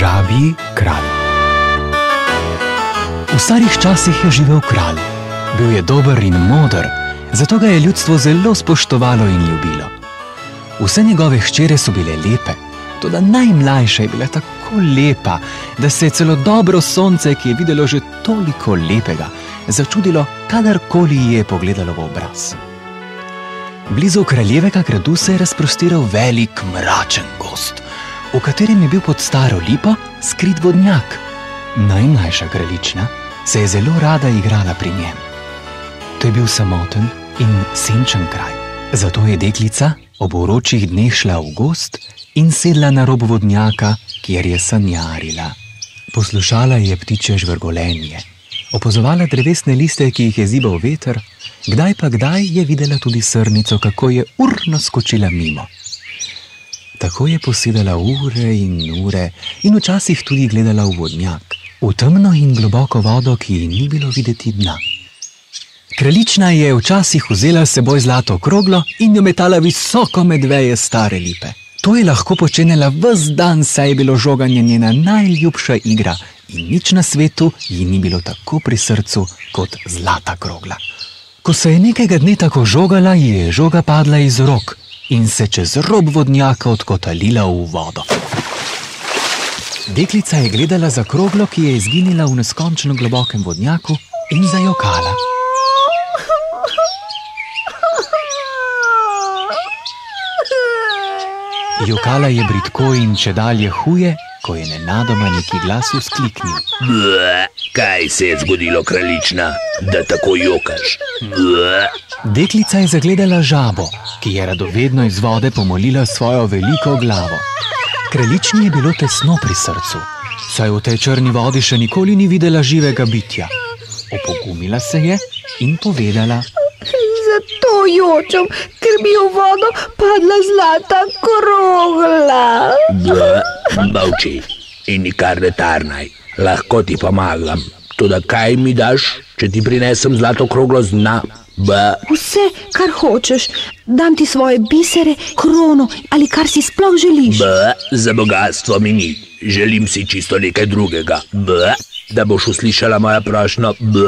Žabi kralj. V starih časih je živel kralj. Bil je dober in moder, zato ga je ljudstvo zelo spoštovalo in ljubilo. Vse njegove hčere so bile lepe, toda najmlajša je bila tako lepa, da se je celo dobro sonce, ki je videlo že toliko lepega, začudilo, kadarkoli ji je pogledalo v obraz. Blizu kraljevega gradu se je razprostiral velik mračen gost, v katerem je bil pod staro lipo skrit vodnjak. Najmlajša kraljična se je zelo rada igrala pri njem. To je bil samoten in senčen kraj. Zato je deklica ob uročih dneh šla v gost in sedla na rob vodnjaka, kjer je sanjarila. Poslušala je ptiče žvrgolenje, opazovala drevesne liste, ki jih je zibal veter, kdaj pa kdaj je videla tudi srnico, kako je urno skočila mimo. Tako je posedala ure in ure in včasih tudi gledala v vodnjak, v temno in globoko vodo, ki ji ni bilo videti dna. Kraljična je včasih vzela s seboj zlato kroglo in jo metala visoko med veje stare lipe. To je lahko počenjala vse dan, saj je bilo žoganje njena najljubša igra in nič na svetu ji ni bilo tako pri srcu kot zlata krogla. Ko se je nekega dne tako žogala, ji je žoga padla iz rok in se čez rob vodnjaka odkotalila v vodo. Deklica je gledala za kroglo, ki je izginila v neskončno globokem vodnjaku in zajokala. Jokala je britko in če dalje huje, ko je nenadoma neki glas vzkliknil. Kaj se je zgodilo, kraljična, da tako jokaš? Bleh. Deklica je zagledala žabo, ki je radovedno iz vode pomolila svojo veliko glavo. Kraljični je bilo tesno pri srcu, saj v tej črni vodi še nikoli ni videla živega bitja. Opogumila se je in povedala: Zato jočem, ker bi v vodo padla zlata krogla. Bleh, Molči in nikar ne tarnaj, lahko ti pomagam. Toda kaj mi daš, če ti prinesem zlato kroglo z dna? Bleh. Vse, kar hočeš, dam ti svoje bisere, krono ali kar si sploh želiš. B, za bogatstvo mi ni, želim si čisto nekaj drugega. B, da boš uslišala moja prošnja, B,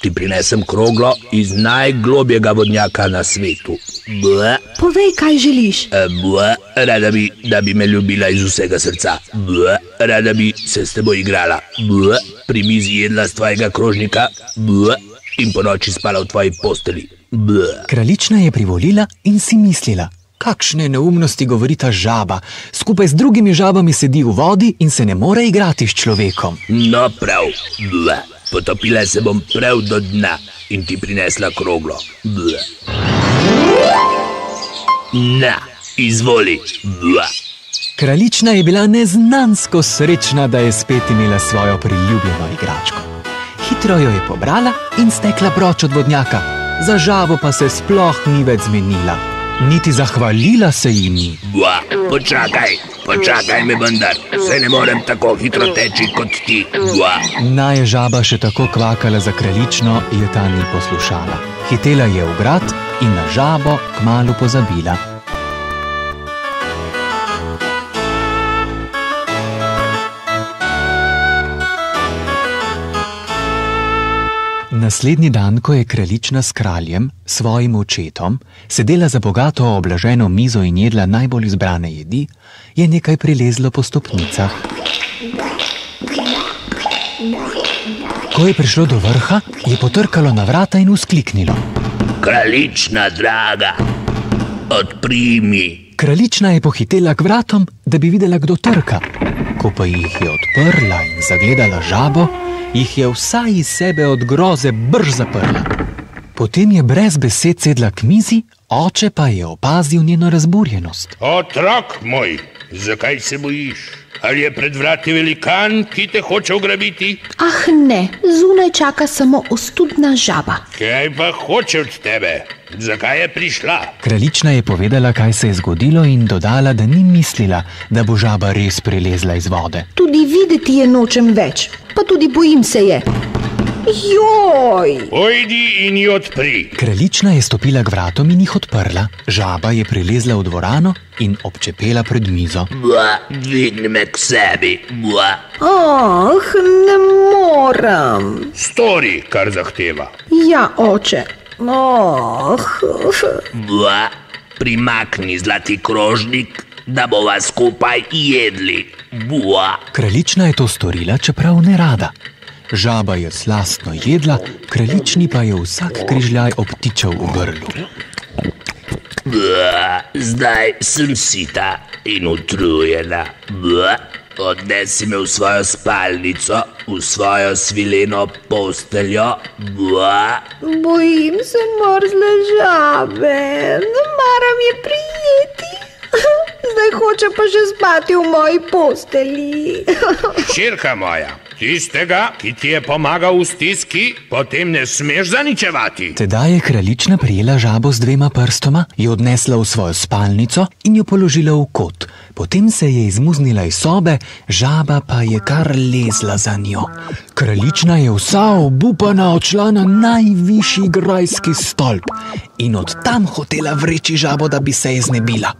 ti prinesem kroglo iz najglobjega vodnjaka na svetu. B, Povej, kaj želiš. B, rada bi, da bi me ljubila iz vsega srca. B, rada bi se s teboj igrala. B, pri mizi jedla z tvojega krožnika. B, in po noči spala v tvoji posteli. B. Kraljična je privolila in si mislila: kakšne neumnosti govori ta žaba, skupaj z drugimi žabami sedi v vodi in se ne more igrati s človekom. No, prav, Ble. potopila se bom prav do dna in ti prinesla kroglo. Na, izvoli. Ble. Kraljična je bila neznansko srečna, da je spet imela svojo priljubljeno igračko. Hitro jo je pobrala in stekla proč od vodnjaka, za žabo pa se sploh ni več zmenila. Niti zahvalila se jim ni. Ble. Počakaj, počakaj me vendar, se ne morem tako hitro teči kot ti. Ble. Naj je žaba še tako kvakala za kraljično, je ta ni poslušala. Hitela je v grad in na žabo kmalu pozabila. Naslednji dan, ko je kraljična s kraljem, svojim očetom, sedela za bogato oblaženo mizo in jedla najbolj izbrane jedi, je nekaj prilezlo po stopnicah. Ko je prišlo do vrha, je potrkalo na vrata in uskliknilo. Kraljična draga, odprimi. Kraljična je pohitela k vratom, da bi videla, kdo trka. Ko pa jih je odprla in zagledala žabo, jih je vsa iz sebe od groze brž zaprla. Potem je brez besed sedla k mizi, oče pa je opazil njeno razburjenost. Otrok moj, zakaj se bojiš? Ali je pred vrati velikan, ki te hoče ugrabiti? Ah, ne, zunaj čaka samo ostudna žaba. Kaj pa hoče od tebe? Zakaj je prišla? Kraljična je povedala, kaj se je zgodilo, in dodala, da ni mislila, da bo žaba res prilezla iz vode. Tudi videti je nočem več, pa tudi bojim se je. Joj! Pojdi in ji odpri. Kraljična je stopila k vratom in jih odprla. Žaba je prilezla v dvorano in občepela pred mizo. Dvigni me k sebi. Bua. Oh, ne morem. Stori, kar zahteva. Ja, oče. Oh, Bua. Primakni zlati krožnik, da bova skupaj jedli. Bua. Kraljična je to storila, čeprav ne rada. Žaba je slastno jedla, kraljični pa je vsak križljaj obtičal v grlu. Bua. Zdaj sem sita in utrujena. Bua. Odnesi me v svojo spalnico, v svojo svileno posteljo. Bua. bojim se mrzle žabe, ne maram je prijeti. Zdaj hoče pa že spati v moji posteli. Širka moja, tistega, ki ti je pomagal v stiski, potem ne smeš zaničevati. Tedaj je kraljična prijela žabo z dvema prstoma, jo odnesla v svojo spalnico in jo položila v kot. Potem se je izmuznila iz sobe, žaba pa je kar lezla za njo. Kraljična je vsa obupana odšla na najvišji grajski stolp in od tam hotela vreči žabo, da bi se je znebila.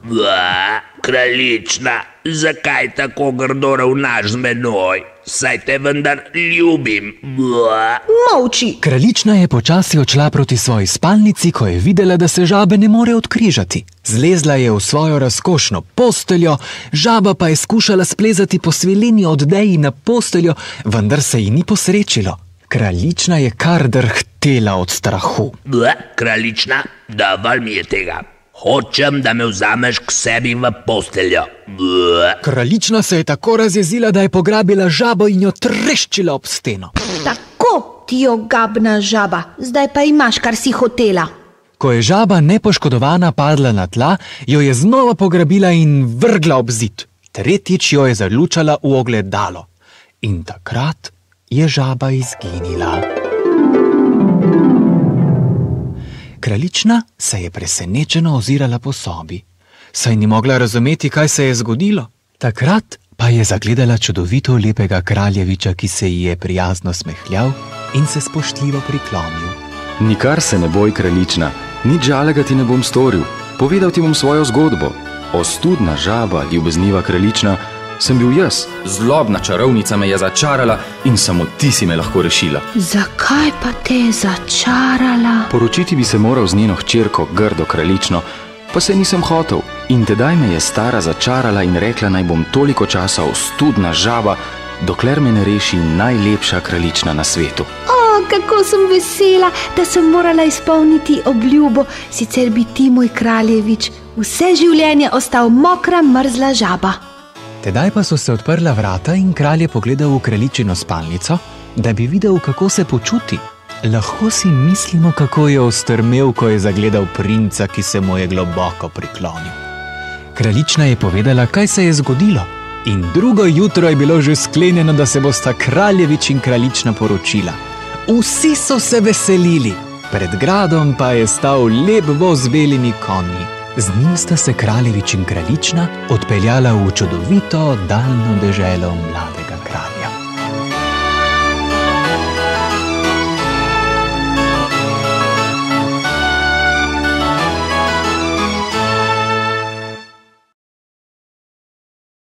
Kraljična, zakaj tako grdo ravnaš z menoj? Saj te vendar ljubim. Bua. Molči. Kraljična je počasi odšla proti svoji spalnici, ko je videla, da se žabe ne more odkrižati. Zlezla je v svojo razkošno posteljo, žaba pa je skušala splezati po svilini od deji na posteljo, vendar se ji ni posrečilo. Kraljična je kar drhtela od strahu. Bua. Kraljična, dovolj mi je tega. Hočem, da me vzameš k sebi v posteljo. Bua. Kraljična se je tako razjezila, da je pograbila žabo in jo treščila ob steno. Tako ti ogabna žaba, zdaj pa imaš, kar si hotela. Ko je žaba nepoškodovana padla na tla, jo je znova pograbila in vrgla ob zid. Tretjič jo je zalučala v ogledalo. In takrat je žaba izginila. Kraljična se je presenečeno ozirala po sobi, saj ni mogla razumeti, kaj se je zgodilo. Takrat pa je zagledala čudovito lepega kraljeviča, ki se ji je prijazno smehljal in se spoštljivo priklonil. Nikar se ne boj, kraljična, nič žalega ti ne bom storil. Povedal ti bom svojo zgodbo. Ostudna žaba, ljubezniva kraljična, sem bil jaz. Zlobna čarovnica me je začarala in samo ti si me lahko rešila. Zakaj pa te je začarala? Poročiti bi se moral z njeno hčerko, grdo kraljično, pa se nisem hotel. In tedaj me je stara začarala in rekla, naj bom toliko časa ostudna žaba, dokler me ne reši najlepša kraljična na svetu. O, kako sem vesela, da sem morala izpolniti obljubo, sicer bi ti, moj kraljevič, vse življenje ostal mokra, mrzla žaba. Tedaj pa so se odprla vrata in kralj je pogledal v kraljičino spalnico, da bi videl, kako se počuti. Lahko si mislimo, kako je ostrmel, ko je zagledal princa, ki se mu je globoko priklonil. Kraljična je povedala, kaj se je zgodilo, in drugo jutro je bilo že sklenjeno, da se bosta kraljevič in kraljična poročila. Vsi so se veselili, pred gradom pa je stal lep voz z belimi konji. Z njim sta se kraljevič in kraljična odpeljala v čudovito, daljno deželo mladega